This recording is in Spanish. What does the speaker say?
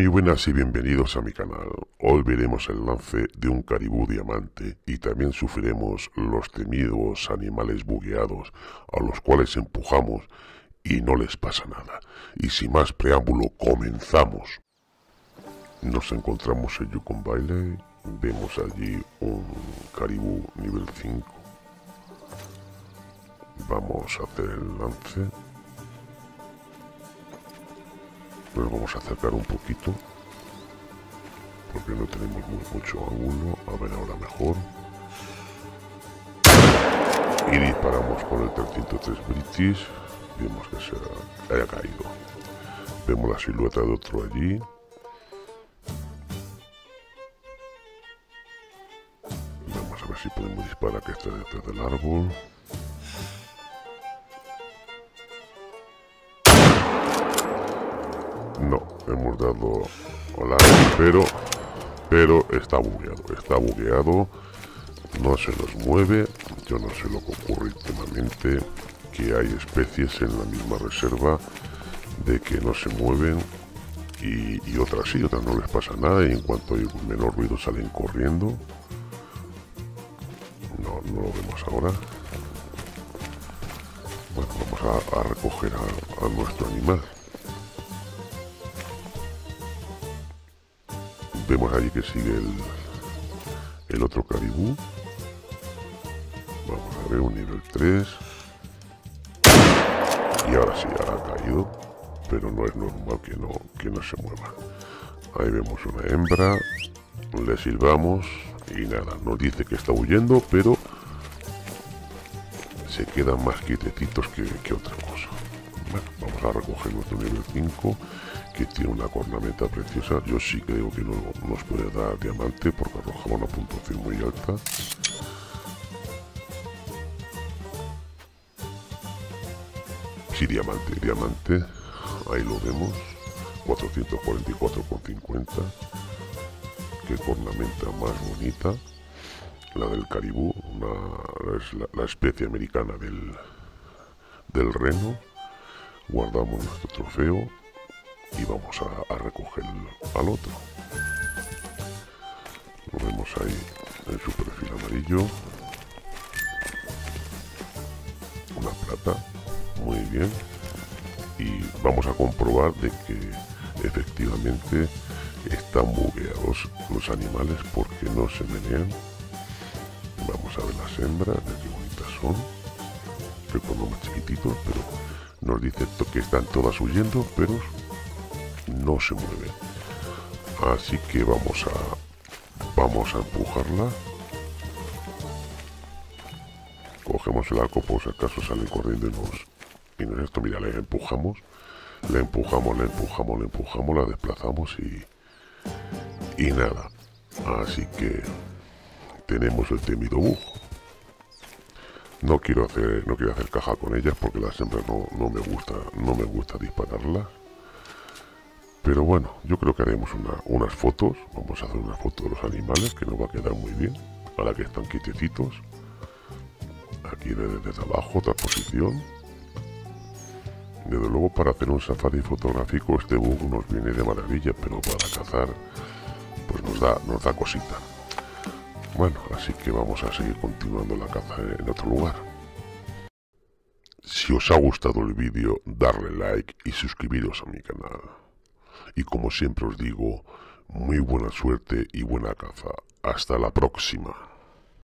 Muy buenas y bienvenidos a mi canal. Hoy veremos el lance de un caribú diamante y también sufriremos los temidos animales bugueados a los cuales empujamos y no les pasa nada. Y sin más preámbulo, comenzamos. Nos encontramos en Yukon Bailey, vemos allí un caribú nivel 5. Vamos a hacer el lance. Nos vamos a acercar un poquito. Porque no tenemos mucho ángulo. A ver ahora mejor. Y disparamos con el 303 British. Vemos que se haya caído. Vemos la silueta de otro allí. Vamos a ver si podemos disparar que está detrás del árbol. No, hemos dado hola, pero pero está bugueado, está bugueado, no se nos mueve, yo no sé lo que ocurre últimamente, que hay especies en la misma reserva de que no se mueven y, otras sí, otras no les pasa nada y en cuanto hay menor ruido salen corriendo. No, no lo vemos ahora. Bueno, vamos a, recoger a nuestro animal. Vemos allí que sigue el, el otro caribú. Vamos a ver un nivel 3. Y ahora sí, ahora ha caído. Pero no es normal que no, que no se mueva. Ahí vemos una hembra. Le silbamos. Y nada, nos dice que está huyendo, pero se quedan más quietecitos que, que otra cosa. Bueno, vamos a recoger nuestro nivel 5 que tiene una cornamenta preciosa. Yo sí creo que no nos puede dar diamante porque arrojaba una puntuación muy alta. Sí, diamante, diamante. Ahí lo vemos. 444,50. Qué cornamenta más bonita. La del caribú, una, la, la especie americana del, del reno. Guardamos nuestro trofeo y vamos a, recoger al otro. Lo vemos ahí en su perfil amarillo. Una plata, muy bien. Y vamos a comprobar de que efectivamente están bugueados los animales porque no se menean. Vamos a ver las hembras, de qué bonitas son. Que más chiquititos, pero nos dice que están todas huyendo, pero no se mueve así que vamos a vamos a empujarla. Cogemos el arco por si acaso sale corriendo y nos y nos esto mira le empujamos le empujamos le empujamos le empujamos la desplazamos y y nada. Así que tenemos el temido bug no quiero hacer no quiero hacer caja con ellas porque las hembras no, no me gusta no me gusta dispararlas pero bueno, yo creo que haremos unas fotos. Vamos a hacer una foto de los animales que nos va a quedar muy bien. Ahora que están quietecitos. Aquí desde, abajo, otra posición. Desde luego para hacer un safari fotográfico este bug nos viene de maravilla, pero para cazar pues nos da, nos da cosita. Bueno, así que vamos a seguir continuando la caza en otro lugar. Si os ha gustado el vídeo, darle like y suscribiros a mi canal. Y como siempre os digo, muy buena suerte y buena caza. Hasta la próxima.